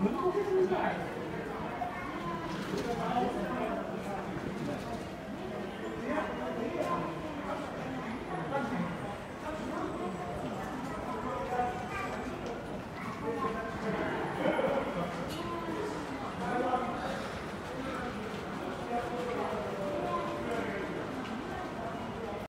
Muito complementar.